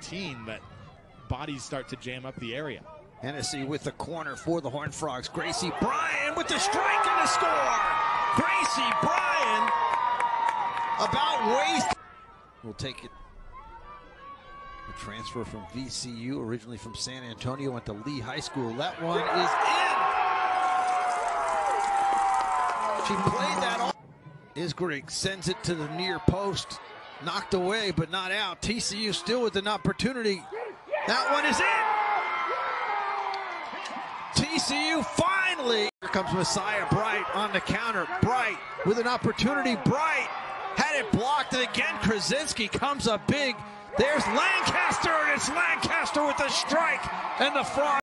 team that bodies start to jam up the area. Hennessy with the corner for the Horned Frogs. Gracie Brian with the strike and the score. Gracie Brian about waste. We'll take it. A transfer from VCU, originally from San Antonio, went to Lee High School. That one is in. She played that off. Isgrig sends it to the near post. Knocked away, but not out. TCU still with an opportunity. That one is in. TCU finally. Here comes Messiah Bright on the counter. Bright with an opportunity. Bright had it blocked, and again Krasinski comes up big. There's Lancaster, and it's Lancaster with a strike, and the Frogs.